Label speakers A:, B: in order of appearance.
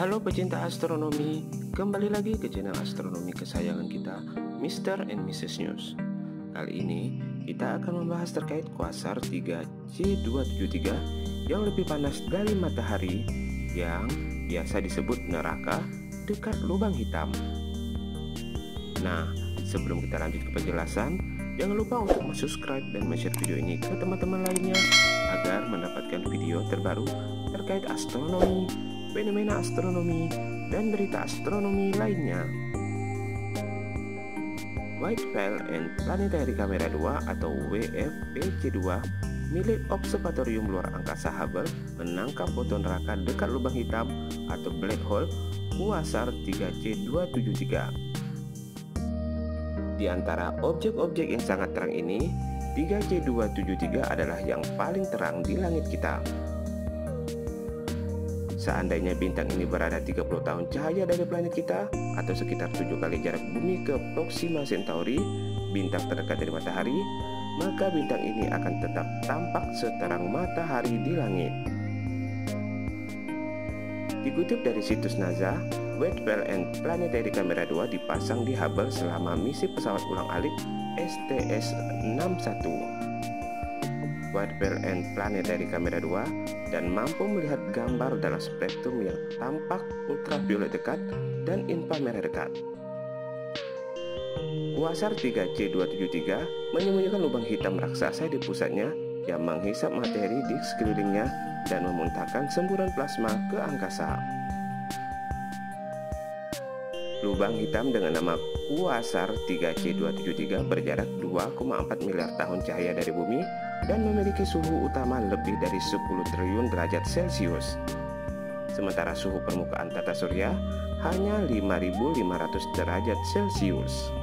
A: Halo pecinta astronomi, kembali lagi ke channel astronomi kesayangan kita, Mr. and Mrs. News. Kali ini kita akan membahas terkait kuasar 3C273 yang lebih panas dari matahari yang biasa disebut neraka dekat lubang hitam. Nah, sebelum kita lanjut ke penjelasan, jangan lupa untuk subscribe dan share video ini ke teman-teman lainnya agar mendapatkan video terbaru terkait astronomi, fenomena astronomi, dan berita astronomi lainnya. White Veil and Planetary Camera 2 atau WFPC2 milik Observatorium Luar Angkasa Hubble menangkap foton neraka dekat lubang hitam atau black hole kuasar 3C273. Di antara objek-objek yang sangat terang ini, 3C273 adalah yang paling terang di langit kita. Seandainya bintang ini berada 30 tahun cahaya dari planet kita atau sekitar 7 kali jarak bumi ke Proxima Centauri, bintang terdekat dari matahari, maka bintang ini akan tetap tampak seterang matahari di langit. Dikutip dari situs NASA, White Bell and Planetary Camera 2 dipasang di Hubble selama misi pesawat ulang-alik STS-61 Bell and Planetary Camera 2 dan mampu melihat gambar dalam spektrum yang tampak ultraviolet dekat dan inframerah dekat. Kuasar 3C273 menyembunyikan lubang hitam raksasa di pusatnya yang menghisap materi di sekelilingnya dan memuntahkan semburan plasma ke angkasa. Lubang hitam dengan nama Kuasar 3C273 berjarak 2,4 miliar tahun cahaya dari bumi dan memiliki suhu utama lebih dari 10 triliun derajat Celcius. Sementara suhu permukaan tata surya hanya 5500 derajat Celcius.